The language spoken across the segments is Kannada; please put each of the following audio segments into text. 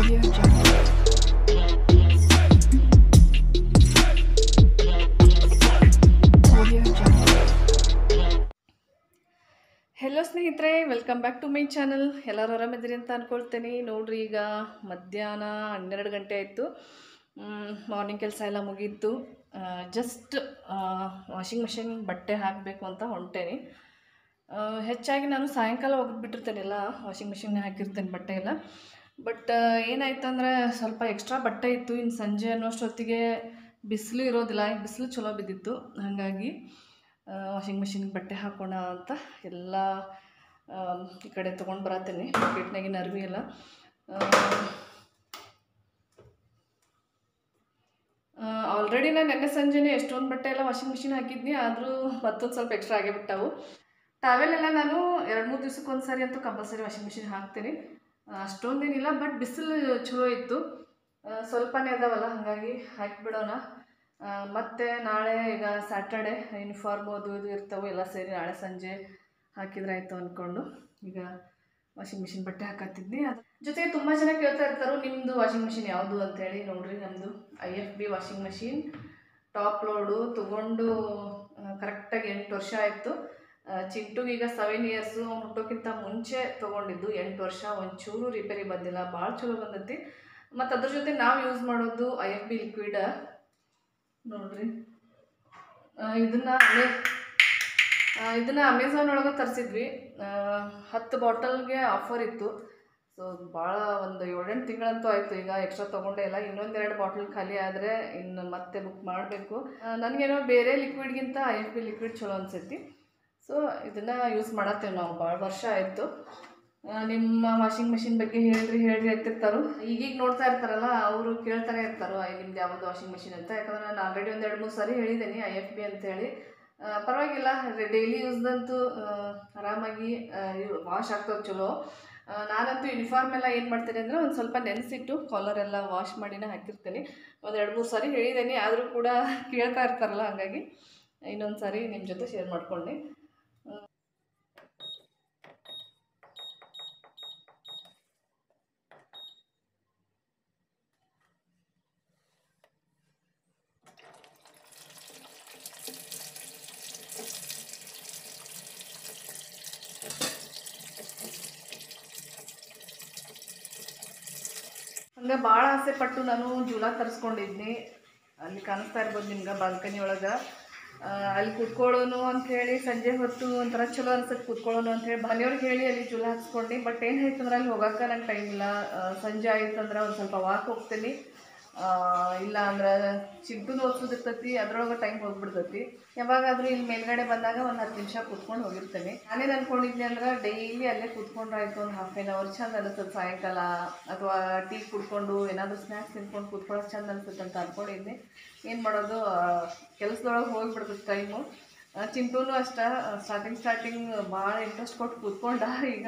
ಹೆಲೋ ಸ್ನೇಹಿತರೆ welcome back to my channel ಎಲ್ಲರೂ ಆರಾಮಿದ್ದೀರಿ ಅಂತ ಅಂದ್ಕೊಳ್ತೇನೆ ನೋಡ್ರಿ, ಈಗ ಮಧ್ಯಾಹ್ನ ಹನ್ನೆರಡು ಗಂಟೆ ಆಯಿತು. ಮಾರ್ನಿಂಗ್ ಕೆಲಸ ಎಲ್ಲ ಮುಗೀತು. ಜಸ್ಟ್ ವಾಷಿಂಗ್ ಮಿಷಿನ್ ಬಟ್ಟೆ ಹಾಕಬೇಕು ಅಂತ ಹೊಂಟೇನಿ. ಹೆಚ್ಚಾಗಿ ನಾನು ಸಾಯಂಕಾಲ ಒಗೆದ್ಬಿಟ್ಟಿರ್ತೇನೆ ಎಲ್ಲ ವಾಷಿಂಗ್ ಮಿಷಿನ್ ಹಾಕಿರ್ತೇನೆ ಬಟ್ಟೆ ಎಲ್ಲ. ಬಟ್ ಏನಾಯ್ತಂದರೆ ಸ್ವಲ್ಪ ಎಕ್ಸ್ಟ್ರಾ ಬಟ್ಟೆ ಇತ್ತು. ಇನ್ನು ಸಂಜೆ ಅನ್ನೋಷ್ಟೊತ್ತಿಗೆ ಬಿಸಿಲು ಇರೋದಿಲ್ಲ. ಬಿಸಿಲು ಚಲೋ ಬಿದ್ದಿತ್ತು. ಹಾಗಾಗಿ ವಾಷಿಂಗ್ ಮಿಷಿನ್ಗೆ ಬಟ್ಟೆ ಹಾಕೋಣ ಅಂತ ಎಲ್ಲ ಈ ಕಡೆ ತೊಗೊಂಡು ಬರತ್ತೇನೆ. ಬಕೆಟ್ನಾಗಿನ ಅರ್ವಿ ಎಲ್ಲ. ಆಲ್ರೆಡಿ ನಾನು ನೆನ್ನೆ ಸಂಜೆನೇ ಎಷ್ಟೊಂದು ಬಟ್ಟೆ ಎಲ್ಲ ವಾಷಿಂಗ್ ಮಿಷಿನ್ ಹಾಕಿದ್ನಿ. ಆದರೂ ಮತ್ತೊಂದು ಸ್ವಲ್ಪ ಎಕ್ಸ್ಟ್ರಾ ಆಗೇ ಬಿಟ್ಟವು. ಎಲ್ಲ ನಾನು ಎರಡು ಮೂರು ದಿವಸಕ್ಕೆ ಒಂದು ಸಾರಿ ಅಂತೂ ಕಂಪಲ್ಸರಿ ವಾಷಿಂಗ್ ಮಿಷಿನ್ ಹಾಕ್ತೀನಿ. ಅಷ್ಟೊಂದೇನಿಲ್ಲ ಬಟ್ ಬಿಸಿಲು ಚಲೋ ಇತ್ತು. ಸ್ವಲ್ಪನೇ ಅದಾವಲ್ಲ, ಹಾಗಾಗಿ ಹಾಕಿಬಿಡೋಣ ಮತ್ತು ನಾಳೆ ಈಗ ಸ್ಯಾಟರ್ಡೆ ಯೂನಿಫಾರ್ಮು ಅದು ಇದು ಇರ್ತವೆ, ಎಲ್ಲ ಸೇರಿ ನಾಳೆ ಸಂಜೆ ಹಾಕಿದ್ರೆ ಆಯಿತು ಅಂದ್ಕೊಂಡು ಈಗ ವಾಷಿಂಗ್ ಮಿಷಿನ್ ಬಟ್ಟೆ ಹಾಕತ್ತಿದ್ನಿ. ಜೊತೆಗೆ ತುಂಬ ಜನ ಕೇಳ್ತಾ ಇರ್ತಾರೆ ನಿಮ್ಮದು ವಾಷಿಂಗ್ ಮಿಷಿನ್ ಯಾವುದು? ಅಂತೇಳಿ ನೋಡಿರಿ ನಮ್ಮದು I F B washing machine top load ತೊಗೊಂಡು ಕರೆಕ್ಟಾಗಿ ಎಂಟು ವರ್ಷ ಆಯಿತು. ಚಿಂಟುಗೆ ಈಗ ಸೆವೆನ್ ಇಯರ್ಸು ಅವ್ನು ಹುಟ್ಟೋಕ್ಕಿಂತ ಮುಂಚೆ ತೊಗೊಂಡಿದ್ದು ಎಂಟು ವರ್ಷ. ಒಂಚೂರು ರಿಪೇರಿ ಬಂದಿಲ್ಲ. ಭಾಳ ಚಲೋ ಬಂದೈತಿ. ಮತ್ತು ಅದ್ರ ಜೊತೆ ನಾವು ಯೂಸ್ ಮಾಡೋದು ಐ ಎಫ್ ಬಿ ಲಿಕ್ವಿಡ ನೋಡ್ರಿ. ಇದನ್ನ ಆ, ಇದನ್ನ ಅಮೆಝಾನ್ ಒಳಗೆ ತರಿಸಿದ್ವಿ. ಹತ್ತು ಬಾಟಲ್ಗೆ ಆಫರ್ ಇತ್ತು. ಸೊ ಭಾಳ ಒಂದು ಏಳೆಂಟು ತಿಂಗಳಂತೂ ಆಯಿತು. ಈಗ ಎಕ್ಸ್ಟ್ರಾ ತೊಗೊಂಡೇ ಇಲ್ಲ. ಇನ್ನೊಂದೆರಡು ಬಾಟಲ್ ಖಾಲಿ ಆದರೆ ಇನ್ನು ಮತ್ತೆ ಬುಕ್ ಮಾಡಬೇಕು. ನನಗೇನೋ ಬೇರೆ ಲಿಕ್ವಿಡ್ಗಿಂತ ಐ ಎಫ್ ಬಿ ಲಿಕ್ವಿಡ್ ಚಲೋ ಅನ್ಸೈತಿ. ಸೊ ಇದನ್ನು ಯೂಸ್ ಮಾಡತ್ತೇವೆ ನಾವು. ಭಾಳ ವರ್ಷ ಆಯಿತು. ನಿಮ್ಮ ವಾಷಿಂಗ್ ಮಿಷಿನ್ ಬಗ್ಗೆ ಹೇಳ್ರಿ ಹೇಳ್ರಿ ಅಂತಿರ್ತಾರೋ. ಈಗೀಗ ನೋಡ್ತಾ ಇರ್ತಾರಲ್ಲ, ಅವರು ಕೇಳ್ತಾನೆ ಇರ್ತಾರೋ ನಿಮ್ದು ಯಾವುದು ವಾಷಿಂಗ್ ಮಿಷಿನ್ ಅಂತ? ಯಾಕಂದ್ರೆ ನಾನು ಆಲ್ರೆಡಿ ಒಂದು ಎರಡು, ಮೂರು ಸಾರಿ ಹೇಳಿದ್ದೀನಿ ಐ ಎಫ್ ಬಿ ಅಂತೇಳಿ ಪರವಾಗಿಲ್ಲ ಡೈಲಿ ಯೂಸ್ದಂತೂ ಆರಾಮಾಗಿ ವಾಶ್ ಆಗ್ತದೆ ಚಲೋ. ನಾನಂತೂ ಯೂನಿಫಾರ್ಮ್ ಎಲ್ಲ ಏನು ಮಾಡ್ತೀನಿ ಅಂದರೆ ಒಂದು ಸ್ವಲ್ಪ ನೆನೆಸಿಟ್ಟು ಕಾಲರ್ ಎಲ್ಲ ವಾಶ್ ಮಾಡಿನೇ ಹಾಕಿರ್ತೀನಿ. ಒಂದು ಎರಡು, ಮೂರು ಸಾರಿ ಹೇಳಿದ್ದೀನಿ ಆದರೂ ಕೂಡ ಕೇಳ್ತಾ ಇರ್ತಾರಲ್ಲ, ಹಾಗಾಗಿ. ಇನ್ನೊಂದು ಸಾರಿ ನಿಮ್ಮ ಜೊತೆ ಶೇರ್ ಮಾಡ್ಕೊಂಡೆ. ಹಂಗೆ ಭಾಳ ಆಸೆ ಪಟ್ಟು ನಾನು ಜೂಲ ತರಿಸ್ಕೊಂಡಿದ್ನಿ. ಅಲ್ಲಿ ಕಾಣಿಸ್ತಾ ಇರ್ಬೋದು ನಿಮ್ಗೆ ಬಾಲ್ಕನಿ ಒಳಗೆ. ಅಲ್ಲಿ ಕೂತ್ಕೊಳ್ಳೋನು ಅಂತ ಹೇಳಿ, ಸಂಜೆ ಹೊತ್ತು ಒಂಥರ ಚಲೋ ಅನ್ಸತ್ತೆ ಕೂತ್ಕೊಳ್ಳೋನು ಅಂತ ಹೇಳಿ. ಮನೆಯವ್ರಿಗೆ ಹೇಳಿ ಅಲ್ಲಿ ಜೂಲ ಹಾಕ್ಸ್ಕೊಂಡು ಬಟ್ ಏನು ಹೇಳ್ತಂದ್ರೆ ಅಲ್ಲಿ ಹೋಗೋಕೆ ನಂಗೆ ಟೈಮ್ ಇಲ್ಲ. ಸಂಜೆ ಆಯ್ತಂದ್ರೆ ಒಂದು ಸ್ವಲ್ಪ ವಾಕ್ ಹೋಗ್ತೀನಿ. ಇಲ್ಲ ಅಂದ್ರೆ ಚಿಂಟುನು ಓದಿಸೋದಿರ್ತೈತಿ, ಅದ್ರೊಳಗೆ ಟೈಮ್ ಹೋಗ್ಬಿಡ್ತೈತಿ. ಯಾವಾಗಾದ್ರೂ ಇಲ್ಲಿ ಮೇಲ್ಗಡೆ ಬಂದಾಗ ಒಂದು ಹತ್ತು ನಿಮಿಷ ಕೂತ್ಕೊಂಡು ಹೋಗಿರ್ತೇನೆ. ನಾನೇನು ಅನ್ಕೊಂಡಿದ್ದೆ ಅಂದ್ರೆ ಡೈಲಿ ಅಲ್ಲೇ ಕೂತ್ಕೊಂಡ್ರಾಯ್ತು ಒಂದು ಹಾಫ್ ಆನ್ ಅವರ್ ಚಂದ ಅನಿಸ್ತದೆ ಸಾಯಂಕಾಲ. ಅಥವಾ ಟೀ ಕುಡ್ಕೊಂಡು ಏನಾದರೂ ಸ್ನ್ಯಾಕ್ಸ್ ತಿನ್ಕೊಂಡು ಕೂತ್ಕೊಳ್ಳೋದು ಚಂದ ಅನ್ಸುತ್ತೆ ಅಂತ ಅನ್ಕೊಂಡಿದ್ದೆ ಏನು ಮಾಡೋದು ಕೆಲಸದೊಳಗೆ ಹೋಗಿಬಿಡ್ತದೆ ಟೈಮು ಚಿಂಟೂನು ಅಷ್ಟ ಸ್ಟಾರ್ಟಿಂಗ್ ಸ್ಟಾರ್ಟಿಂಗ್ ಭಾಳ ಇಂಟ್ರೆಸ್ಟ್ ಕೊಟ್ಟು ಕೂತ್ಕೊಂಡ. ಈಗ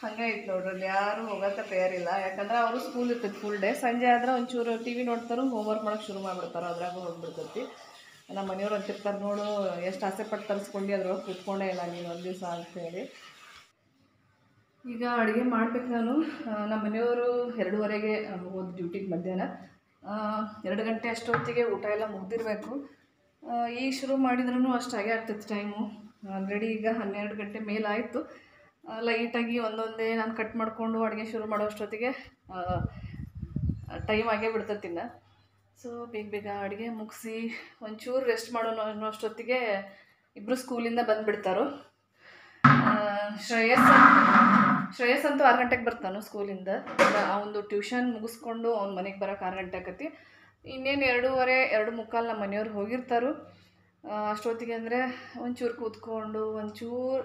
ಹಂಗೆ ಐತೆ ನೋಡ್ರಿ, ಅಲ್ಲಿ ಯಾರು ಹೋಗಕ್ಕೆ ತಯಾರಿಲ್ಲ ಯಾಕಂದ್ರೆ ಅವರು ಸ್ಕೂಲ್ ಇರ್ತೈತಿ ಫುಲ್ ಡೇ ಸಂಜೆ ಆದ್ರೆ ಒಂಚೂರು ಟಿ ವಿ ಹೋಮ್ ಹೋಮ್ವರ್ಕ್ ಮಾಡೋಕೆ ಶುರು ಮಾಡಿಬಿಡ್ತಾರೆ, ಅದ್ರಾಗ ಹೋಗ್ಬಿಡ್ತೈತಿ. ನಮ್ಮ ಮನೆಯವ್ರು ಅಂತಿರ್ತಾರೆ, ನೋಡು, ಎಷ್ಟು ಆಸೆ ಪಟ್ಟು ತರಿಸ್ಕೊಂಡು, ಅದ್ರೊಳಗೆ ಕೂತ್ಕೊಂಡೇ ಇಲ್ಲ ನೀನು ಒಂದು ದಿವಸ ಅಂತೇಳಿ ಈಗ ಅಡುಗೆ ಮಾಡ್ಬೇಕು ನಾನು. ನಮ್ಮ ಮನೆಯವರು ಎರಡೂವರೆಗೆ ಹೋಗೋದು ಡ್ಯೂಟಿಗೆ ಮಧ್ಯಾಹ್ನ. ಎರಡು ಗಂಟೆ ಅಷ್ಟೊತ್ತಿಗೆ ಊಟ ಎಲ್ಲ ಮುಗ್ದಿರಬೇಕು. ಈಗ ಶುರು ಮಾಡಿದ್ರೂ ಅಷ್ಟಾಗೆ ಆಗ್ತೈತೆ ಟೈಮು ಆಲ್ರೆಡಿ ಈಗ ಹನ್ನೆರಡು ಗಂಟೆ ಮೇಲಾಯಿತು. ಲೈಟಾಗಿ ಒಂದೊಂದೇ ನಾನು ಕಟ್ ಮಾಡಿಕೊಂಡು ಅಡುಗೆ ಶುರು ಮಾಡೋಷ್ಟೊತ್ತಿಗೆ ಟೈಮ್ ಆಗೇ ಬಿಡ್ತೈತಿ ಇನ್ನು. ಸೊ ಬೇಗ ಬೇಗ ಅಡುಗೆ ಮುಗಿಸಿ ಒಂಚೂರು ರೆಸ್ಟ್ ಮಾಡೋಣ ಅನ್ನೋಷ್ಟೊತ್ತಿಗೆ ಇಬ್ಬರು ಸ್ಕೂಲಿಂದ ಬಂದುಬಿಡ್ತಾರೋ. ಶ್ರೇಯಸ್ ಶ್ರೇಯಸ್ ಅಂತೂ ಆರು ಗಂಟೆಗೆ ಬರ್ತಾನು ಸ್ಕೂಲಿಂದ ಅವನದು ಟ್ಯೂಷನ್ ಮುಗಿಸ್ಕೊಂಡು ಅವ್ನ ಮನೆಗೆ ಬರೋಕೆ ಆರು ಗಂಟೆ ಆಕತಿ. ಇನ್ನೇನು ಎರಡೂವರೆ, ಎರಡು ಮುಕ್ಕಾಲು ನಮ್ಮ ಮನೆಯವ್ರು ಹೋಗಿರ್ತಾರೋ. ಅಷ್ಟೊತ್ತಿಗೆ ಅಂದರೆ ಒಂಚೂರು ಕೂತ್ಕೊಂಡು ಒಂಚೂರು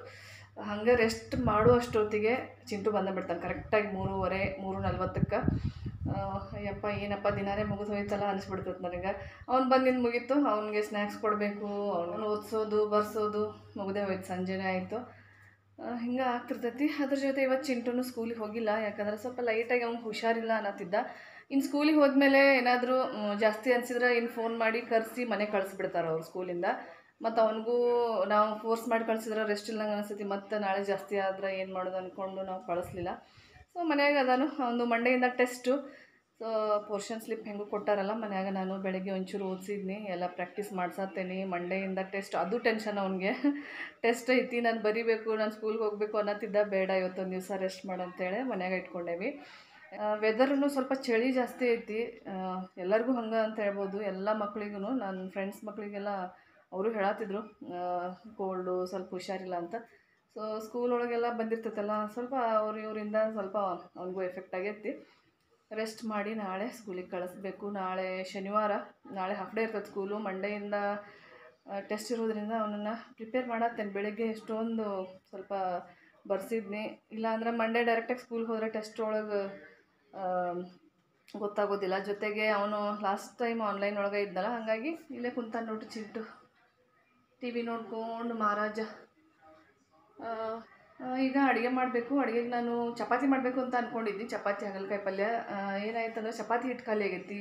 ಹಂಗೆ ರೆಸ್ಟ್ ಮಾಡೋ ಅಷ್ಟೊತ್ತಿಗೆ. ಚಿಂಟು ಬಂದ ಬಿಡ್ತಾನೆ. ಕರೆಕ್ಟಾಗಿ ಮೂರುವರೆ ಮೂರು ನಲ್ವತ್ತಕ್ಕೆ ಅಯ್ಯಪ್ಪ, ಏನಪ್ಪ, ದಿನಾನೇ ಮುಗಿದು ಹೋಯ್ತಲ್ಲ ಅನಿಸ್ಬಿಡ್ತದೆ ನನಗೆ. ಅವ್ನು ಬಂದಿದ್ದು ಮುಗೀತು. ಅವನಿಗೆ ಸ್ನ್ಯಾಕ್ಸ್ ಕೊಡಬೇಕು, ಅವನನ್ನು ಓದಿಸೋದು, ಬರ್ಸೋದು ಮುಗ್ದೇ ಹೋಯ್ತು. ಸಂಜೆನೇ ಆಯಿತು. ಹಿಂಗೆ ಆಗ್ತಿರ್ತೈತಿ. ಅದ್ರ ಜೊತೆ ಇವತ್ತು ಚಿಂಟುನು ಸ್ಕೂಲಿಗೆ ಹೋಗಿಲ್ಲ. ಯಾಕಂದ್ರೆ ಸ್ವಲ್ಪ ಲೈಟಾಗಿ ಅವ್ನಿಗೆ ಹುಷಾರಿಲ್ಲ ಅನ್ನತ್ತಿದ್ದ. ಇನ್ನು ಸ್ಕೂಲಿಗೆ ಹೋದ್ಮೇಲೆ ಏನಾದರೂ ಜಾಸ್ತಿ ಅನಿಸಿದ್ರೆ ಇನ್ನು ಫೋನ್ ಮಾಡಿ ಕರೆಸಿ ಮನೆ ಕಳಿಸ್ಬಿಡ್ತಾರೆ ಅವ್ರು ಸ್ಕೂಲಿಂದ ಮತ್ತು ಅವನಿಗೂ ನಾವು ಫೋರ್ಸ್ ಮಾಡಿ ಕಳಿಸಿದ್ರೆ ರೆಸ್ಟ್ ಇಲ್ಲಂಗೆ ಅನಿಸ್ತೈತಿ, ಮತ್ತು ನಾಳೆ ಜಾಸ್ತಿ ಆದ್ರೆ ಏನು ಮಾಡೋದು ಅಂದ್ಕೊಂಡು ನಾವು ಕಳಿಸ್ಲಿಲ್ಲ. ಸೊ ಮನೆಯಾಗ ಅದಾನು, ಒಂದು ಮಂಡೆಯಿಂದ ಟೆಸ್ಟು ಸೊ ಪೋರ್ಷನ್ ಸ್ಲಿಪ್ ಹೆಂಗೂ ಕೊಟ್ಟಾರಲ್ಲ, ಮನೆಯಾಗ ನಾನು ಬೆಳಗ್ಗೆ ಒಂಚೂರು ಓದಿಸಿದ್ನಿ, ಎಲ್ಲ ಪ್ರಾಕ್ಟೀಸ್ ಮಾಡ್ಸತ್ತೇನೆ ಮಂಡೆಯಿಂದ ಟೆಸ್ಟ್ ಅದು ಟೆನ್ಷನ್ ಅವನಿಗೆ. ಟೆಸ್ಟ್ ಐತಿ, ನಾನು ಬರಿಬೇಕು, ನಾನು ಸ್ಕೂಲ್ಗೆ ಹೋಗಬೇಕು ಅನ್ನತ್ತಿದ್ದ, ಬೇಡ ಇವತ್ತೊಂದು ದಿವಸ ರೆಸ್ಟ್ ಮಾಡಂತೇಳಿ ಮನೆಯಾಗ ಇಟ್ಕೊಂಡೇವಿ. ವೆದರ್ನು ಸ್ವಲ್ಪ ಚಳಿ ಜಾಸ್ತಿ ಐತಿ. ಎಲ್ಲರಿಗೂ ಹಂಗೆ ಅಂತ ಹೇಳ್ಬೋದು, ಎಲ್ಲ ಮಕ್ಳಿಗೂ ನನ್ನ ಫ್ರೆಂಡ್ಸ್ ಮಕ್ಕಳಿಗೆಲ್ಲ ಅವರು ಹೇಳತ್ತಿದ್ರು ಕೋಲ್ಡು ಸ್ವಲ್ಪ ಹುಷಾರಿಲ್ಲ ಅಂತ. ಸೊ ಸ್ಕೂಲ್ ಒಳಗೆಲ್ಲ ಬಂದಿರ್ತೈತಲ್ಲ, ಸ್ವಲ್ಪ ಅವ್ರ ಇವರಿಂದ ಸ್ವಲ್ಪ ಅವ್ನಿಗೂ ಎಫೆಕ್ಟ್ ಆಗೈತಿ. ರೆಸ್ಟ್ ಮಾಡಿ ನಾಳೆ ಸ್ಕೂಲಿಗೆ ಕಳಿಸ್ಬೇಕು. ನಾಳೆ ಶನಿವಾರ, ನಾಳೆ ಹಾಫ್ ಡೇ ಇರ್ತದೆ ಸ್ಕೂಲು ಮಂಡೆಯಿಂದ ಟೆಸ್ಟ್ ಇರೋದ್ರಿಂದ ಅವನನ್ನು ಪ್ರಿಪೇರ್ ಮಾಡತ್ತೇನೆ. ಬೆಳಿಗ್ಗೆ ಎಷ್ಟೊಂದು ಸ್ವಲ್ಪ ಬರ್ಸಿದ್ನಿ. ಇಲ್ಲಾಂದ್ರೆ ಮಂಡೇ ಡೈರೆಕ್ಟಾಗಿ ಸ್ಕೂಲ್ಗೆ ಹೋದರೆ ಟೆಸ್ಟ್ ಒಳಗೆ ಗೊತ್ತಾಗೋದಿಲ್ಲ. ಜೊತೆಗೆ ಅವನು ಲಾಸ್ಟ್ ಟೈಮ್ ಆನ್ಲೈನ್ ಒಳಗೆ ಇದ್ದಲ್ಲ ಹಾಗಾಗಿ ಇಲ್ಲೇ ಕುಂತ ನೋಟು ಚಿಂಟು. ಟಿ ವಿ ನೋಡ್ಕೊಂಡು ಮಹಾರಾಜ ಈಗ ಅಡುಗೆ ಮಾಡಬೇಕು, ಅಡುಗೆಗೆ ನಾನು ಚಪಾತಿ ಮಾಡಬೇಕು ಅಂತ ಅಂದ್ಕೊಂಡಿದ್ದೆ ಚಪಾತಿ, ಹಾಗಲಕಾಯಿ ಪಲ್ಯ ಏನಾಯ್ತು ಏನಾಯ್ತಂದ್ರೆ ಚಪಾತಿ ಹಿಟ್ಟು ಖಾಲಿ ಆಗೈತಿ.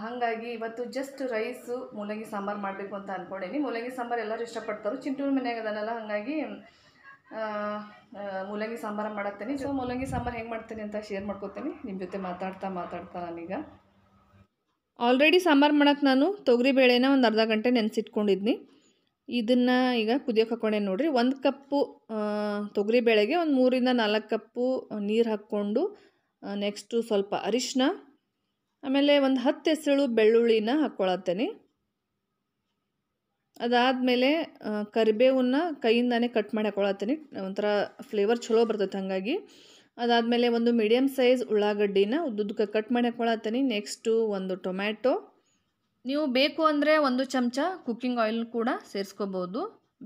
ಹಾಗಾಗಿ ಇವತ್ತು ಜಸ್ಟ್ ರೈಸು ಮೂಲಂಗಿ ಸಾಂಬಾರು ಮಾಡಬೇಕು ಅಂತ ಅಂದ್ಕೊಂಡೀನಿ ಮೂಲಂಗಿ ಸಾಂಬಾರು ಎಲ್ಲರೂ ಇಷ್ಟಪಡ್ತಾರೆ ಚಿಂಟೂರು ಮನೆಯಾಗ ಅದನ್ನೆಲ್ಲ ಹಾಗಾಗಿ ಮೂಲಂಗಿ ಸಾಂಬಾರು ಮಾಡತ್ತೇನೆ. ಸೊ ಮೂಲಂಗಿ ಸಾಂಬಾರು ಹೆಂಗೆ ಮಾಡ್ತೀನಿ ಅಂತ ಶೇರ್ ಮಾಡ್ಕೊತೀನಿ. ನಿಮ್ಮ ಜೊತೆ ಮಾತಾಡ್ತಾ ಮಾತಾಡ್ತಾ ನಾನೀಗ. ಆಲ್ರೆಡಿ ಸಾಂಬಾರು ಮಾಡೋಕ್ಕೆ ನಾನು ತೊಗರಿ ಬೇಳೆನ ಒಂದು ಅರ್ಧ ಗಂಟೆ ನೆನೆಸಿಟ್ಕೊಂಡಿದ್ನಿ. ಇದನ್ನು ಈಗ ಕುದಿಯೋಕೆ ಹಾಕ್ಕೊಂಡೆ ನೋಡಿರಿ. ಒಂದು ಕಪ್ಪು ತೊಗರಿ ಬೇಳೆಗೆ ಒಂದು ಮೂರಿಂದ ನಾಲ್ಕು ಕಪ್ಪು ನೀರು ಹಾಕ್ಕೊಂಡು ನೆಕ್ಸ್ಟು ಸ್ವಲ್ಪ ಅರಿಶಿನ ಆಮೇಲೆ ಒಂದು ಹತ್ತು ಹೆಸರು ಬೆಳ್ಳುಳ್ಳಿನ ಹಾಕ್ಕೊಳತ್ತೇನೆ ಅದಾದಮೇಲೆ ಕರಿಬೇವನ್ನ ಕೈಯಿಂದಾನೇ ಕಟ್ ಮಾಡಿ ಹಾಕೊಳತ್ತೀನಿ. ಒಂಥರ ಫ್ಲೇವರ್ ಚಲೋ ಬರ್ತೈತೆ ಹಾಗಾಗಿ. ಅದಾದಮೇಲೆ ಒಂದು ಮೀಡಿಯಮ್ ಸೈಜ್ ಉಳ್ಳಾಗಡ್ಡಿನ ಉದ್ದುದ್ದಕ್ಕೆ ಕಟ್ ಮಾಡಿ ಹಾಕೊಳತ್ತೀನಿ. ನೆಕ್ಸ್ಟು ಒಂದು ಟೊಮ್ಯಾಟೊ ನೀವು ಬೇಕು ಅಂದರೆ ಒಂದು ಚಮಚ ಕುಕ್ಕಿಂಗ್ ಆಯಿಲ್ ಕೂಡ ಸೇರಿಸ್ಕೋಬೋದು.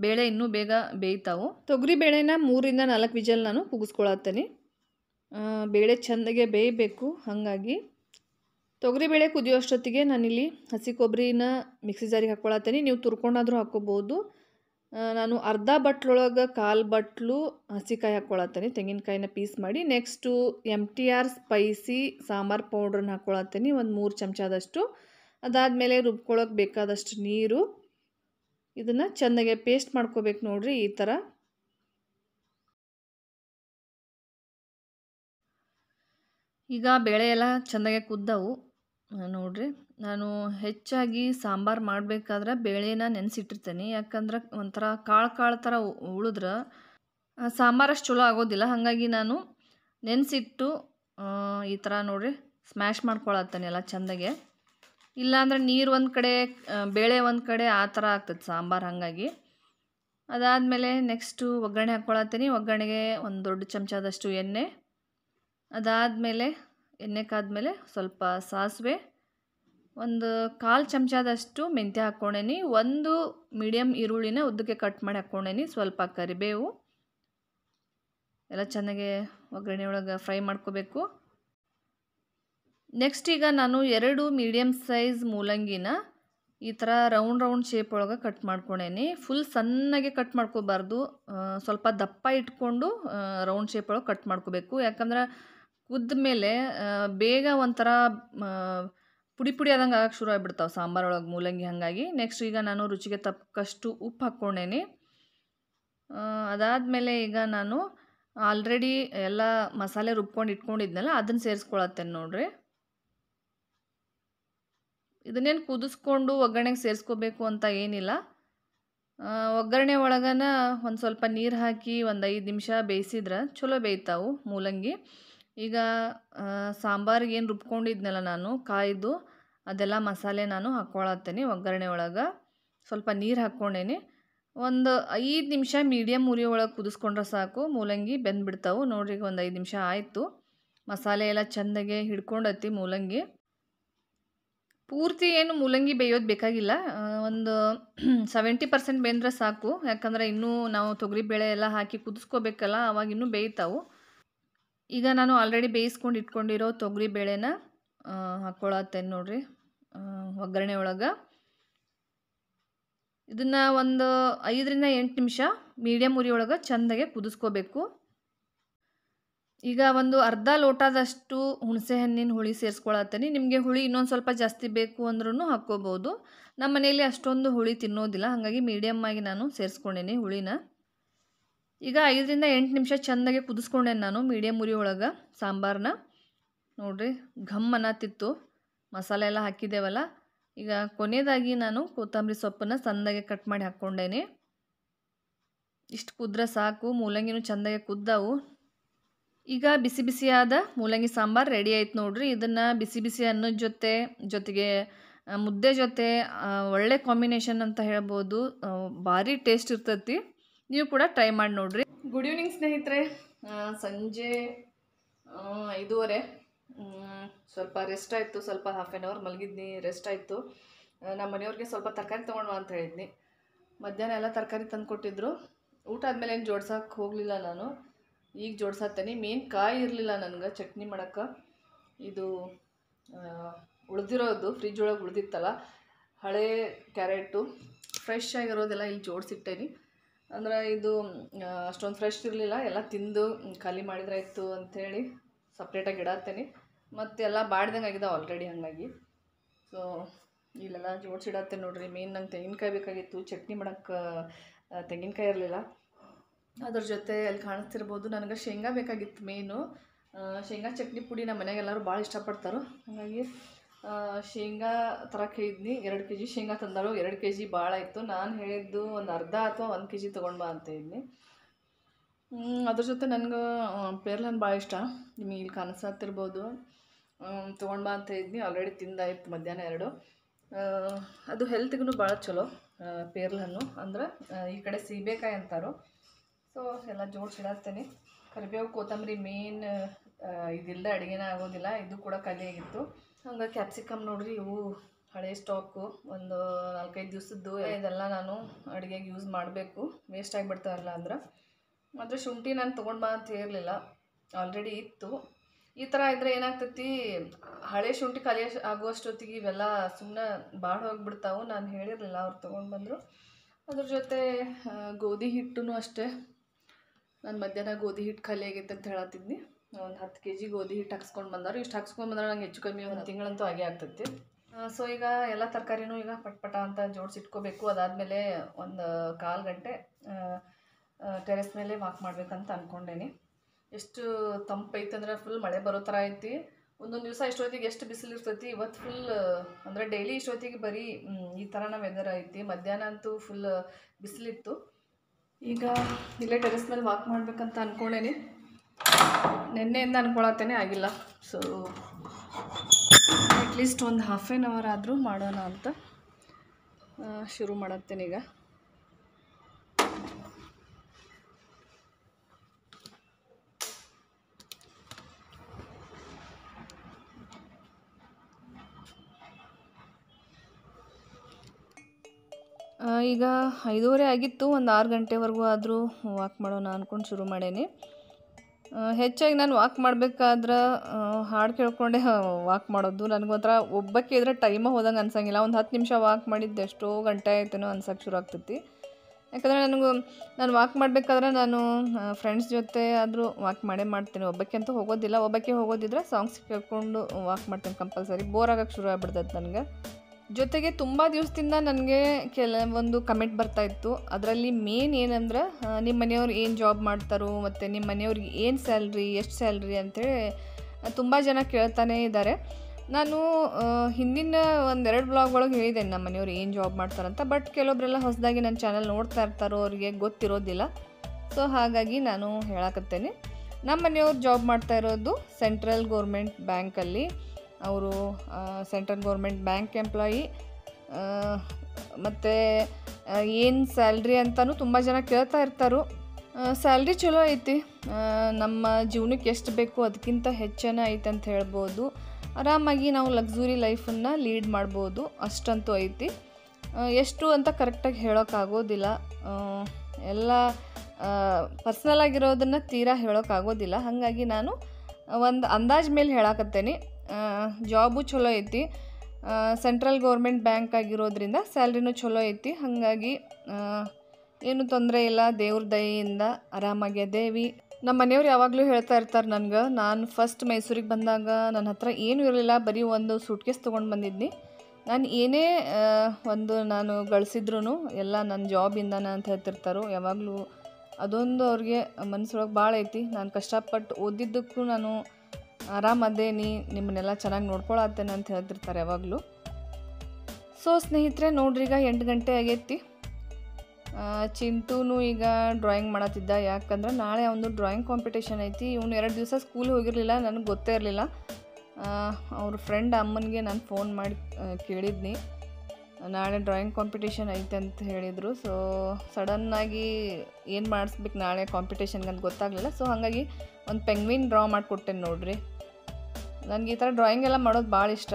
ಬೇಳೆ ಇನ್ನೂ ಬೇಗ ಬೇಯ್ತಾವು. ತೊಗರಿ ಬೇಳೆನ ಮೂರಿಂದ ನಾಲ್ಕು ವಿಜಲ್ ನಾನು ಕುಗಿಸ್ಕೊಳತ್ತೀನಿ. ಬೇಳೆ ಚೆಂದಾಗೆ ಬೇಯಬೇಕು ಹಾಗಾಗಿ. ತೊಗರಿ ಬೇಳೆ ಕುದಿಯೋ ಅಷ್ಟೊತ್ತಿಗೆ ನಾನಿಲ್ಲಿ ಹಸಿ ಕೊಬ್ಬರಿನ ಮಿಕ್ಸಿ ಜಾರಿಗೆ ಹಾಕ್ಕೊಳತ್ತೀನಿ. ನೀವು ತುರ್ಕೊಂಡಾದರೂ ಹಾಕ್ಕೋಬೋದು. ನಾನು ಅರ್ಧ ಬಟ್ಲೊಳಗೆ ಕಾಲು ಬಟ್ಲು ಹಸಿಕಾಯಿ ಹಾಕ್ಕೊಳತ್ತೀನಿ. ತೆಂಗಿನಕಾಯಿನ ಪೀಸ್ ಮಾಡಿ next M T R spicy sambar ಪೌಡ್ರನ್ನ ಹಾಕ್ಕೊಳತ್ತೀನಿ. ಒಂದು ಮೂರು ಚಮಚದಷ್ಟು ಅದಾದಮೇಲೆ ರುಬ್ಕೊಳ್ಳೋಕೆ ಬೇಕಾದಷ್ಟು ನೀರು. ಇದನ್ನು ಚೆನ್ನಾಗೆ ಪೇಸ್ಟ್ ಮಾಡ್ಕೋಬೇಕು ನೋಡ್ರಿ ಈ ಥರ ಈಗ ಬೇಳೆ ಎಲ್ಲ ಚೆನ್ನಾಗೆ ಕುದ್ದವು. ನೋಡ್ರಿ, ನಾನು ಹೆಚ್ಚಾಗಿ ಸಾಂಬಾರು ಮಾಡಬೇಕಾದ್ರೆ ಬೇಳೆನ ನೆನೆಸಿಟ್ಟಿರ್ತೇನೆ. ಯಾಕಂದ್ರೆ ಒಂಥರ ಕಾಳು ಕಾಳು ಥರ ಉಳಿದ್ರೆ ಸಾಂಬಾರು ಅಷ್ಟು ಚಲೋ ಆಗೋದಿಲ್ಲ. ಹಾಗಾಗಿ ನಾನು ನೆನೆಸಿಟ್ಟು ಈ ಥರ ನೋಡ್ರಿ ಸ್ಮ್ಯಾಶ್ ಮಾಡ್ಕೊಳತ್ತೇನೆ ಎಲ್ಲ ಚೆಂದಾಗೆ. ಇಲ್ಲಾಂದ್ರೆ ನೀರು ಒಂದು ಕಡೆ ಬೇಳೆ ಒಂದು ಕಡೆ ಆ ಥರ ಆಗ್ತದೆ ಸಾಂಬಾರು ಹಾಗಾಗಿ. ಅದಾದಮೇಲೆ ನೆಕ್ಸ್ಟು ಒಗ್ಗರಣೆ ಹಾಕ್ಕೊಳತ್ತೀನಿ ಒಗ್ಗರಣೆಗೆ ಒಂದು ದೊಡ್ಡ ಚಮಚದಷ್ಟು ಎಣ್ಣೆ. ಅದಾದಮೇಲೆ ಎಣ್ಣೆ ಕಾದ್ಮೇಲೆ ಸ್ವಲ್ಪ ಸಾಸಿವೆ. ಒಂದು ಕಾಲು ಚಮಚದಷ್ಟು ಮೆಂತ್ಯ ಹಾಕ್ಕೊಂಡೇನಿ. ಒಂದು ಮೀಡಿಯಮ್ ಈರುಳ್ಳಿನ ಉದ್ದಕ್ಕೆ ಕಟ್ ಮಾಡಿ ಹಾಕ್ಕೊಂಡೇನಿ. ಸ್ವಲ್ಪ ಕರಿಬೇವು. ಎಲ್ಲ ಚೆನ್ನಾಗಿ ಒಗ್ಗರಣೆ ಒಳಗೆ ಫ್ರೈ ಮಾಡ್ಕೋಬೇಕು. ನೆಕ್ಸ್ಟ್ ಈಗ ನಾನು ಎರಡು ಮೀಡಿಯಮ್ ಸೈಜ್ ಮೂಲಂಗಿನ ಈ ಥರ ರೌಂಡ್ ರೌಂಡ್ ಶೇಪ್ ಒಳಗೆ ಕಟ್ ಮಾಡ್ಕೊಂಡೇನಿ. ಫುಲ್ ಸಣ್ಣಗೆ ಕಟ್ ಮಾಡ್ಕೋಬಾರ್ದು. ಸ್ವಲ್ಪ ದಪ್ಪ ಇಟ್ಕೊಂಡು ರೌಂಡ್ ಶೇಪ್ ಒಳಗೆ ಕಟ್ ಮಾಡ್ಕೋಬೇಕು. ಯಾಕಂದ್ರೆ ಕುದ್ದ ಮೇಲೆ ಬೇಗ ಒಂಥರ ಪುಡಿ ಪುಡಿ ಆದಂಗೆ ಆಗಕ್ಕೆ ಶುರು ಆಗಿಬಿಡ್ತಾವೆ ಸಾಂಬಾರೊಳಗೆ ಮೂಲಂಗಿ ಹಾಗಾಗಿ. ನೆಕ್ಸ್ಟ್ ಈಗ ನಾನು ರುಚಿಗೆ ತಕ್ಕಷ್ಟು ಉಪ್ಪು ಹಾಕ್ಕೊಂಡೇನಿ. ಅದಾದಮೇಲೆ ಈಗ ನಾನು ಆಲ್ರೆಡಿ ಎಲ್ಲ ಮಸಾಲೆ ರುಬ್ಕೊಂಡು ಇಟ್ಕೊಂಡಿದ್ನಲ್ಲ, ಅದನ್ನು ಸೇರಿಸ್ಕೊಳತ್ತೇನೆ ನೋಡ್ರಿ. ಇದನ್ನೇನು ಕುದಿಸ್ಕೊಂಡು ಒಗ್ಗರಣೆಗೆ ಸೇರಿಸ್ಕೋಬೇಕು ಅಂತ ಏನಿಲ್ಲ. ಒಗ್ಗರಣೆ ಒಳಗನ ಒಂದು ಸ್ವಲ್ಪ ನೀರು ಹಾಕಿ ಒಂದು ಐದು ನಿಮಿಷ ಬೇಯಿಸಿದ್ರೆ ಚಲೋ ಬೇಯ್ತಾವು ಮೂಲಂಗಿ. ಈಗ ಸಾಂಬಾರ್ಗೆ ಏನು ರುಬ್ಕೊಂಡಿದ್ನಲ್ಲ ನಾನು, ಕಾಯ್ದು ಅದೆಲ್ಲ ಮಸಾಲೆ ನಾನು ಹಾಕ್ಕೊಳತ್ತೇನೆ ಒಗ್ಗರಣೆ ಒಳಗೆ. ಸ್ವಲ್ಪ ನೀರು ಹಾಕ್ಕೊಂಡೇನಿ. ಒಂದು ಐದು ನಿಮಿಷ ಮೀಡಿಯಮ್ ಉರಿ ಒಳಗೆ ಕುದಿಸ್ಕೊಂಡ್ರೆ ಸಾಕು, ಮೂಲಂಗಿ ಬೆಂದ್ಬಿಡ್ತಾವು. ನೋಡ್ರಿ ಈಗ ಒಂದು ಐದು ನಿಮಿಷ ಆಯಿತು. ಮಸಾಲೆ ಎಲ್ಲ ಚೆಂದಾಗೆ ಹಿಡ್ಕೊಂಡೈತಿ ಮೂಲಂಗಿ. ಪೂರ್ತಿ ಏನು ಮೂಲಂಗಿ ಬೇಯೋದು ಬೇಕಾಗಿಲ್ಲ. ಒಂದು ಸೆವೆಂಟಿ ಪರ್ಸೆಂಟ್ ಬೆಂದರೆ ಸಾಕು. ಯಾಕಂದರೆ ಇನ್ನೂ ನಾವು ತೊಗರಿಬೇಳೆ ಎಲ್ಲ ಹಾಕಿ ಕುದಿಸ್ಕೋಬೇಕಲ್ಲ, ಅವಾಗ ಇನ್ನೂ ಬೇಯ್ತಾವು. ಈಗ ನಾನು ಆಲ್ರೆಡಿ ಬೇಯಿಸ್ಕೊಂಡು ಇಟ್ಕೊಂಡಿರೋ ತೊಗರಿ ಬೇಳೆನ ಹಾಕ್ಕೊಳತ್ತೇನೆ ನೋಡಿರಿ ಒಗ್ಗರಣೆ ಒಳಗೆ. ಇದನ್ನು ಒಂದು ಐದರಿಂದ ಎಂಟು ನಿಮಿಷ ಮೀಡಿಯಮ್ ಉರಿ ಒಳಗೆ ಚೆಂದಾಗೆ ಕುದಿಸ್ಕೋಬೇಕು. ಈಗ ಒಂದು ಅರ್ಧ ಲೋಟದಷ್ಟು ಹುಣಸೆ ಹಣ್ಣಿನ ಹುಳಿ ಸೇರಿಸ್ಕೊಳತ್ತೀನಿ. ನಿಮಗೆ ಹುಳಿ ಇನ್ನೊಂದು ಸ್ವಲ್ಪ ಜಾಸ್ತಿ ಬೇಕು ಅಂದ್ರೂ ಹಾಕ್ಕೋಬೋದು. ನಮ್ಮ ಮನೆಯಲ್ಲಿ ಅಷ್ಟೊಂದು ಹುಳಿ ತಿನ್ನೋದಿಲ್ಲ, ಹಾಗಾಗಿ ಮೀಡಿಯಮ್ ಆಗಿ ನಾನು ಸೇರಿಸ್ಕೊಂಡೇನಿ ಹುಳಿನ. ಈಗ ಐದರಿಂದ ಎಂಟು ನಿಮಿಷ ಚೆಂದಾಗಿ ಕುದಿಸ್ಕೊಂಡೆ ನಾನು ಮೀಡಿಯಮ್ ಉರಿ ಒಳಗೆ ಸಾಂಬಾರನ್ನ ನೋಡಿರಿ, ಘಮ್ ಅನ್ನತ್ತಿತ್ತು ಮಸಾಲೆ ಎಲ್ಲ ಹಾಕಿದ್ದೇವಲ್ಲ ಈಗ ಕೊನೆಯದಾಗಿ ನಾನು ಕೊತ್ತಂಬರಿ ಸೊಪ್ಪನ್ನು ಸಣ್ಣದಾಗೆ ಕಟ್ ಮಾಡಿ ಹಾಕ್ಕೊಂಡೇನೆ. ಇಷ್ಟು ಕುದ್ರೆ ಸಾಕು, ಮೂಲಂಗಿನೂ ಚೆಂದಾಗೆ ಕುದ್ದಾವು. ಈಗ ಬಿಸಿ ಬಿಸಿಯಾದ ಮೂಲಂಗಿ ಸಾಂಬಾರು ರೆಡಿ ಆಯ್ತು ನೋಡ್ರಿ. ಇದನ್ನು ಬಿಸಿ ಬಿಸಿ ಅನ್ನದ ಜೊತೆ, ಜೊತೆಗೆ ಮುದ್ದೆ ಜೊತೆ ಒಳ್ಳೆ ಕಾಂಬಿನೇಷನ್ ಅಂತ ಹೇಳ್ಬೋದು. ಭಾರಿ ಟೇಸ್ಟ್ ಇರ್ತೈತಿ. ನೀವು ಕೂಡ ಟ್ರೈ ಮಾಡಿ ನೋಡ್ರಿ. ಗುಡ್ ಈವ್ನಿಂಗ್ ಸ್ನೇಹಿತರೆ. ಸಂಜೆ ಐದೂವರೆ. ಸ್ವಲ್ಪ ರೆಸ್ಟ್ ಆಯಿತು. ಸ್ವಲ್ಪ ಹಾಫ್ ಆ್ಯನ್ ಅವರ್ ಮಲಗಿದ್ನಿ ರೆಸ್ಟ್ ಆಯಿತು. ನಮ್ಮ ಮನೆಯವ್ರಿಗೆ ಸ್ವಲ್ಪ ತರಕಾರಿ ತೊಗೊಂಡು ಅಂತ ಹೇಳಿದ್ನಿ. ಮಧ್ಯಾಹ್ನ ಎಲ್ಲ ತರಕಾರಿ ತಂದು ಕೊಟ್ಟಿದ್ರು ಊಟ ಆದಮೇಲೆ ಏನು ಜೋಡ್ಸೋಕೆ ಹೋಗಲಿಲ್ಲ ನಾನು. ಈಗ ಜೋಡ್ಸತ್ತೇನೆ ಮೇನ್ ಕಾಯಿ ಇರಲಿಲ್ಲ ನನಗೆ, ಚಟ್ನಿ ಮಾಡೋಕ್ಕೆ. ಇದು ಉಳಿದಿರೋದು ಫ್ರಿಜ್ ಒಳಗೆ ಉಳಿದಿತ್ತಲ್ಲ, ಹಳೆ ಕ್ಯಾರೆಟು ಫ್ರೆಶ್ ಆಗಿರೋದೆಲ್ಲ ಇಲ್ಲಿ ಜೋಡಿಸಿಟ್ಟೇನಿ. ಅಂದ್ರೆ ಇದು ಅಷ್ಟೊಂದು ಫ್ರೆಶ್ ಇರಲಿಲ್ಲ. ಎಲ್ಲ ತಿಂದು, ಖಾಲಿ ಮಾಡಿದ್ರೆ ಆಯಿತು ಅಂಥೇಳಿ ಸಪ್ರೇಟಾಗಿ ಇಡತ್ತೇನೆ ಮತ್ತು ಎಲ್ಲ ಬಾಡ್ದಂಗೆ ಆಗಿದೆ ಆಲ್ರೆಡಿ ಹಾಗಾಗಿ. ಸೊ ಇಲ್ಲೆಲ್ಲ ಜೋಡಿಸಿಡತ್ತೆ ನೋಡಿರಿ. ಮೇನ್ ನಂಗೆ ತೆಂಗಿನಕಾಯಿ ಬೇಕಾಗಿತ್ತು. ಚಟ್ನಿ ಮಾಡೋಕ್ಕೆ ತೆಂಗಿನಕಾಯಿ ಇರಲಿಲ್ಲ. ಅದ್ರ ಜೊತೆ ಅಲ್ಲಿ ಕಾಣಿಸ್ತಿರ್ಬೋದು. ನನಗೆ ಶೇಂಗಾ ಬೇಕಾಗಿತ್ತು ಮೇನು ಶೇಂಗಾ ಚಟ್ನಿ ಪುಡಿ ನಮ್ಮ ಮನೆಗೆಲ್ಲರೂ ಭಾಳ ಇಷ್ಟಪಡ್ತಾರೆ. ಹಾಗಾಗಿ ಶೇಂಗಾ ತರಕ್ಕೆ ಹೇಳಿದ್ನಿ ಎರಡು ಕೆ ಜಿ ಶೇಂಗಾ ತಂದಳು. ಎರಡು ಕೆ ಜಿ ಭಾಳ ಇತ್ತು. ನಾನು ಹೇಳಿದ್ದು ಒಂದು ಅರ್ಧ ಅಥವಾ ಒಂದು ಕೆ ಜಿ ತೊಗೊಂಡು ಬಾ ಅಂತ ಇದ್ನಿ. ಅದ್ರ ಜೊತೆ ನನಗೆ ಪೇರ್ಲನ್ ಭಾಳ ಇಷ್ಟ. ನಿಮಗೆ ಇಲ್ಲಿ ಕಾಣಿಸ್ತಿರ್ಬೋದು. ತೊಗೊಂಡು ಬಾ ಅಂತ ಇದ್ನಿ. ಆಲ್ರೆಡಿ ತಿಂದಾಯ್ತು ಮಧ್ಯಾಹ್ನ ಎರಡು. ಅದು ಹೆಲ್ತ್ಗೂ ಭಾಳ ಚಲೋ ಪೇರ್ಲನ್ನು. ಅಂದ್ರೆ ಈ ಕಡೆ ಸೀಬೆಕಾಯಿ ಅಂತಾರೋ. ಸೊ, ಎಲ್ಲ ಜೋಡಿಸಿಡತ್ತೇನೆ ಕರಿಬೇವು, ಕೊತ್ತಂಬರಿ ಮೇನ್ ಇದಿಲ್ಲದೆ ಅಡುಗೆನ ಆಗೋದಿಲ್ಲ. ಇದು ಕೂಡ ಖಾಲಿಯಾಗಿತ್ತು ಹಂಗೆ ಕ್ಯಾಪ್ಸಿಕಮ್ ನೋಡ್ರಿ, ಇವು ಹಳೆ ಸ್ಟಾಕು ಒಂದು ನಾಲ್ಕೈದು ದಿವಸದ್ದು ಇದೆಲ್ಲ ನಾನು ಅಡುಗೆಗೆ ಯೂಸ್ ಮಾಡಬೇಕು. ವೇಸ್ಟ್ ಆಗಿಬಿಡ್ತಾವಲ್ಲ ಅಂದ್ರೆ. ಮತ್ತು ಶುಂಠಿ ನಾನು ತೊಗೊಂಡು ಬಾ ಅಂತ ಹೇಳಲಿಲ್ಲ. ಆಲ್ರೆಡಿ ಇತ್ತು. ಈ ಥರ ಇದ್ರೆ ಏನಾಗ್ತೈತಿ, ಹಳೆ ಶುಂಠಿ ಖಾಲಿ ಆಗುವಷ್ಟೊತ್ತಿಗೆ ಇವೆಲ್ಲ ಸುಮ್ಮನೆ ಬಾಡ್ ಹೋಗಿಬಿಡ್ತಾವು. ನಾನು ಹೇಳಿರಲಿಲ್ಲ ಅವ್ರು ತೊಗೊಂಡು ಬಂದರು. ಅದ್ರ ಜೊತೆ ಗೋಧಿ ಹಿಟ್ಟು ಅಷ್ಟೇ. ನಾನು ಮಧ್ಯಾಹ್ನ ಗೋಧಿ ಹಿಟ್ಟು ಖಾಲಿ ಆಗೈತೆ ಅಂತ ಹೇಳತ್ತಿದ್ನಿ ಒಂದು ಹತ್ತು ಕೆ ಜಿ ಗೋಧಿ ಹಿಟ್ಟು ಹಾಕ್ಸ್ಕೊಂಡು ಬಂದಾರು ಇಷ್ಟು ಹಾಕ್ಸ್ಕೊಂಡು ಬಂದ್ರೆ ನಂಗೆ ಹೆಚ್ಚು ಕಮ್ಮಿ ಒಂದು ತಿಂಗಳಂತೂ ಆಗೇ ಆಗ್ತೈತಿ. ಸೊ ಈಗ ಎಲ್ಲ ತರಕಾರಿನೂ ಈಗ ಪಟ್ಪಟ ಅಂತ ಜೋಡಿಸಿಟ್ಕೋಬೇಕು. ಅದಾದಮೇಲೆ ಒಂದು ಕಾಲು ಗಂಟೆ ಟೆರೆಸ್ ಮೇಲೆ ವಾಕ್ ಮಾಡಬೇಕಂತ ಅಂದ್ಕೊಂಡೇನಿ ಎಷ್ಟು ತಂಪೈತೆ ಅಂದ್ರೆ ಫುಲ್ ಮಳೆ ಬರೋ ಥರ ಐತಿ. ಒಂದೊಂದು ದಿವಸ ಇಷ್ಟೊತ್ತಿಗೆ ಎಷ್ಟು ಬಿಸಿಲು ಇರ್ತೈತಿ. ಇವತ್ತು ಫುಲ್ ಅಂದರೆ ಡೈಲಿ ಇಷ್ಟೊತ್ತಿಗೆ ಬರೀ ಈ ಥರನ ವೆದರ್ ಐತಿ. ಮಧ್ಯಾಹ್ನ ಅಂತೂ ಫುಲ್ ಬಿಸಿಲಿತ್ತು. ಈಗ ಇಲ್ಲೇ ಟೆರೆಸ್ ಮೇಲೆ ವಾಕ್ ಮಾಡಬೇಕಂತ ಅಂದ್ಕೊಂಡೇನಿ ನಿನ್ನೆಯಿಂದ ಅಂದ್ಕೊಳತ್ತೇನೆ ಆಗಿಲ್ಲ. ಸೊ ಅಟ್ಲೀಸ್ಟ್ ಒಂದು ಹಾಫ್ ಆ್ಯನ್ ಅವರ್ ಆದರೂ ಮಾಡೋಣ ಅಂತ ಶುರು ಮಾಡತ್ತೇನೆ ಈಗ. ಈಗ ಐದೂವರೆ ಆಗಿತ್ತು, ಒಂದು ಆರು ಗಂಟೆವರೆಗೂ ಆದರೂ ವಾಕ್ ಮಾಡೋಣ ಅಂದ್ಕೊಂಡು ಶುರು ಮಾಡೇನಿ. ಹೆಚ್ಚಾಗಿ ನಾನು ವಾಕ್ ಮಾಡಬೇಕಾದ್ರೆ ಹಾಡು ಕೇಳ್ಕೊಂಡೆ ವಾಕ್ ಮಾಡೋದು. ನನಗೊಂಥರ ಒಬ್ಬಕ್ಕೆ ಇದ್ರೆ ಟೈಮ ಹೋದಂಗೆ ಅನ್ಸಂಗಿಲ್ಲ. ಒಂದು ಹತ್ತು ನಿಮಿಷ ವಾಕ್ ಮಾಡಿದ್ದು ಎಷ್ಟೋ ಗಂಟೆ ಆಯ್ತೇನೋ ಅನ್ಸಕ್ಕೆ ಶುರು ಆಗ್ತೈತಿ. ಯಾಕಂದರೆ ನನಗೂ, ನಾನು ವಾಕ್ ಮಾಡಬೇಕಾದ್ರೆ ನಾನು ಫ್ರೆಂಡ್ಸ್ ಜೊತೆ ಆದರೂ ವಾಕ್ ಮಾಡೇ ಮಾಡ್ತೀನಿ. ಒಬ್ಬಕ್ಕೆ ಅಂತೂ ಹೋಗೋದಿಲ್ಲ. ಒಬ್ಬಕ್ಕೆ ಹೋಗೋದಿದ್ರೆ ಸಾಂಗ್ಸ್ ಕೇಳ್ಕೊಂಡು ವಾಕ್ ಮಾಡ್ತೀನಿ ಕಂಪಲ್ಸರಿ ಬೋರ್ ಆಗೋಕ್ಕೆ ಶುರು ಆಗ್ಬಿಡ್ತೈತೆ ನನಗೆ. ಜೊತೆಗೆ ತುಂಬ ದಿವಸದಿಂದ ನನಗೆ ಕೆಲವೊಂದು ಕಮೆಂಟ್ ಬರ್ತಾ ಇತ್ತು. ಅದರಲ್ಲಿ ಮೇನ್ ಏನಂದ್ರೆ ನಿಮ್ಮ ಮನೆಯವ್ರು ಏನು ಜಾಬ್ ಮಾಡ್ತಾರೋ ಮತ್ತು ನಿಮ್ಮ ಮನೆಯವ್ರಿಗೆ ಏನು ಸ್ಯಾಲ್ರಿ ಎಷ್ಟು ಸ್ಯಾಲ್ರಿ ಅಂತೇಳಿ ತುಂಬ ಜನ ಕೇಳ್ತಾನೆ ಇದ್ದಾರೆ ನಾನು ಹಿಂದಿನ ಒಂದೆರಡು ಬ್ಲಾಗ್ ಒಳಗೆ ಹೇಳಿದೆ ನಮ್ಮ ಮನೆಯವ್ರು ಏನು ಜಾಬ್ ಮಾಡ್ತಾರಂತ ಬಟ್ ಕೆಲವೊಬ್ಬರೆಲ್ಲ ಹೊಸದಾಗಿ ನನ್ನ ಚಾನಲ್ ನೋಡ್ತಾ ಇರ್ತಾರೋ ಅವ್ರಿಗೆ ಗೊತ್ತಿರೋದಿಲ್ಲ. ಸೊ ಹಾಗಾಗಿ ನಾನು ಹೇಳಕತ್ತೇನೆ. ನಮ್ಮ ಮನೆಯವ್ರು ಜಾಬ್ ಮಾಡ್ತಾ ಇರೋದು ಸೆಂಟ್ರಲ್ ಗೌರ್ಮೆಂಟ್ ಬ್ಯಾಂಕಲ್ಲಿ ಅವರು ಸೆಂಟ್ರಲ್ ಗೌರ್ಮೆಂಟ್ ಬ್ಯಾಂಕ್ ಎಂಪ್ಲಾಯಿ ಮತ್ತು ಏನು ಸ್ಯಾಲ್ರಿ ಅಂತಲೂ ತುಂಬ ಜನ ಕೇಳ್ತಾ ಇರ್ತಾರೋ. ಸ್ಯಾಲ್ರಿ ಚಲೋ ಐತಿ. ನಮ್ಮ ಜೀವನಕ್ಕೆ ಎಷ್ಟು ಬೇಕು ಅದಕ್ಕಿಂತ ಹೆಚ್ಚನ ಐತೆ ಅಂತ ಹೇಳ್ಬೋದು. ಆರಾಮಾಗಿ ನಾವು ಲಕ್ಸುರಿ ಲೈಫನ್ನು ಲೀಡ್ ಮಾಡ್ಬೋದು. ಅಷ್ಟಂತೂ ಐತಿ. ಎಷ್ಟು ಅಂತ ಕರೆಕ್ಟಾಗಿ ಹೇಳೋಕ್ಕಾಗೋದಿಲ್ಲ. ಎಲ್ಲ ಪರ್ಸ್ನಲ್ ಆಗಿರೋದನ್ನು ತೀರಾ ಹೇಳೋಕ್ಕಾಗೋದಿಲ್ಲ. ಹಾಗಾಗಿ ನಾನು ಒಂದು ಅಂದಾಜು ಮೇಲೆ ಹೇಳಕತ್ತೇನೆ. ಜಾಬು ಚಲೋ ಐತಿ. ಸೆಂಟ್ರಲ್ ಗೌರ್ಮೆಂಟ್ ಬ್ಯಾಂಕ್ ಆಗಿರೋದ್ರಿಂದ ಸ್ಯಾಲ್ರಿನೂ ಚಲೋ ಐತಿ. ಹಾಗಾಗಿ ಏನು ತೊಂದರೆ ಇಲ್ಲ. ದೇವ್ರ ದಯೆಯಿಂದ ಆರಾಮಾಗಿ ದೇವಿ ನಮ್ಮ ಮನೆಯವ್ರು ಯಾವಾಗಲೂ ಹೇಳ್ತಾ ಇರ್ತಾರೆ ನನಗೆ, ನಾನು ಫಸ್ಟ್ ಮೈಸೂರಿಗೆ ಬಂದಾಗ ನನ್ನ ಹತ್ರ ಏನೂ ಇರಲಿಲ್ಲ. ಬರೀ ಒಂದು ಸೂಟ್ಕೇಸ್ ತೊಗೊಂಡು ಬಂದಿದ್ನಿ. ನಾನು ಏನೇ ಒಂದು ನಾನು ಗಳಿಸಿದ್ರು ಎಲ್ಲ ನನ್ನ ಜಾಬಿಂದನ ಅಂತ ಹೇಳ್ತಿರ್ತಾರೋ, ಯಾವಾಗಲೂ ಅದೊಂದು ಅವ್ರಿಗೆ ಮನಸ್ಸೊಳಗೆ ಭಾಳ ಐತಿ. ನಾನು ಕಷ್ಟಪಟ್ಟು ಓದಿದ್ದಕ್ಕೂ ನಾನು ಆರಾಮದೇನಿ ನಿಮ್ಮನ್ನೆಲ್ಲ ಚೆನ್ನಾಗಿ ನೋಡ್ಕೊಳತ್ತೇನೆ ಅಂತ ಹೇಳ್ತಿರ್ತಾರೆ ಯಾವಾಗಲೂ. ಸೊ ಸ್ನೇಹಿತರೆ, ನೋಡ್ರಿ ಈಗ ಎಂಟು ಗಂಟೆ ಆಗೈತಿ. ಚಿಂಟೂನು ಈಗ ಡ್ರಾಯಿಂಗ್ ಮಾಡತ್ತಿದ್ದ. ಯಾಕಂದ್ರೆ ನಾಳೆ ಅವನು ಡ್ರಾಯಿಂಗ್ ಕಾಂಪಿಟೇಷನ್ ಐತಿ. ಇವನು ಎರಡು ದಿವಸ ಸ್ಕೂಲ್ ಹೋಗಿರಲಿಲ್ಲ, ನನಗೆ ಗೊತ್ತೇ ಇರಲಿಲ್ಲ. ಅವ್ರ ಫ್ರೆಂಡ್ ಅಮ್ಮನಿಗೆ ನಾನು ಫೋನ್ ಮಾಡಿ ಕೇಳಿದ್ನಿ. ನಾಳೆ ಡ್ರಾಯಿಂಗ್ ಕಾಂಪಿಟೇಷನ್ ಐತೆ ಅಂತ ಹೇಳಿದರು. ಸೊ ಸಡನ್ನಾಗಿ ಏನು ಮಾಡಿಸ್ಬೇಕು ನಾಳೆ ಕಾಂಪಿಟೇಷನ್ಗೆ ಅಂತ ಗೊತ್ತಾಗಲಿಲ್ಲ. ಸೊ ಹಾಗಾಗಿ ಒಂದು ಪೆಂಗ್ವಿನ್ ಡ್ರಾ ಮಾಡಿಕೊಟ್ಟೆ ನೋಡ್ರಿ. ನನಗೆ ಈ ಥರ ಡ್ರಾಯಿಂಗ್ ಎಲ್ಲ ಮಾಡೋದು ಭಾಳ ಇಷ್ಟ.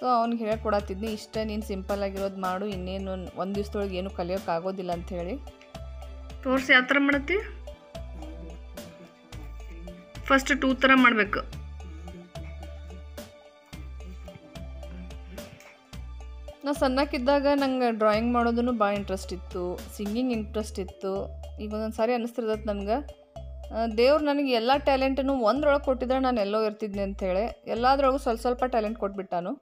ಸೊ ಅವ್ನಿಗೆ ಹೇಳ್ಕೊಡತ್ತಿದ್ನಿ ಇಷ್ಟ ನೀನು ಸಿಂಪಲ್ ಆಗಿರೋದು ಮಾಡು ಇನ್ನೇನು ಒಂದು ದಿವ್ಸದೊಳಗೆ ಏನು ಕಲಿಯೋಕೆ ಆಗೋದಿಲ್ಲ ಅಂತ ಹೇಳಿ. ತೋರಿಸಿ ಯಾವ ಥರ ಮಾಡತ್ತಿ? ಫಸ್ಟ್ ಟೂ ಥರ ಮಾಡಬೇಕು. ನಾ ಸಣ್ಣಕ್ಕಿದ್ದಾಗ ನಂಗೆ ಡ್ರಾಯಿಂಗ್ ಮಾಡೋದನ್ನು ಭಾಳ ಇಂಟ್ರೆಸ್ಟ್ ಇತ್ತು ಸಿಂಗಿಂಗ್ ಇಂಟ್ರೆಸ್ಟ್ ಇತ್ತು. ಈಗ ಒಂದೊಂದು ಸಾರಿ ಅನ್ನಿಸ್ತಿರ್ತೈತೆ ನನಗೆ. ದೇವ್ರು ನನಗೆ ಎಲ್ಲ ಟ್ಯಾಲೆಂಟನ್ನು ಒಂದ್ರೊಳಗೆ ಕೊಟ್ಟಿದ್ರೆ ನಾನು ಎಲ್ಲೋ ಇರ್ತಿದ್ನಿ ಅಂಥೇಳಿ ಎಲ್ಲದ್ರೊಳಗೂ ಸ್ವಲ್ಪ ಸ್ವಲ್ಪ ಟ್ಯಾಲೆಂಟ್ ಕೊಟ್ಬಿಟ್ಟಾನು.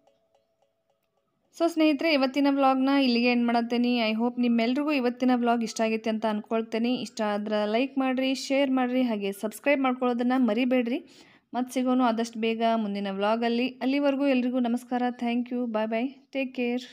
ಸೊ ಸ್ನೇಹಿತರೆ, ಇವತ್ತಿನ ವ್ಲಾಗ್ನ ಇಲ್ಲಿಗೆ ಏನು ಮಾಡತ್ತೇನೆ. ಐ ಹೋಪ್ ನಿಮ್ಮೆಲ್ರಿಗೂ ಇವತ್ತಿನ ವ್ಲಾಗ್ ಇಷ್ಟ ಆಗೈತೆ ಅಂತ ಅಂದ್ಕೊಳ್ತೇನೆ ಇಷ್ಟ ಆದ್ರೆ ಲೈಕ್ ಮಾಡಿರಿ ಶೇರ್ ಮಾಡಿರಿ, ಹಾಗೆ ಸಬ್ಸ್ಕ್ರೈಬ್ ಮಾಡ್ಕೊಳ್ಳೋದನ್ನು ಮರಿಬೇಡ್ರಿ. ಮತ್ತು ಸಿಗೋನು ಆದಷ್ಟು ಬೇಗ ಮುಂದಿನ ವ್ಲಾಗಲ್ಲಿ ಅಲ್ಲಿವರೆಗೂ ಎಲ್ರಿಗೂ ನಮಸ್ಕಾರ. Thank you bye bye take care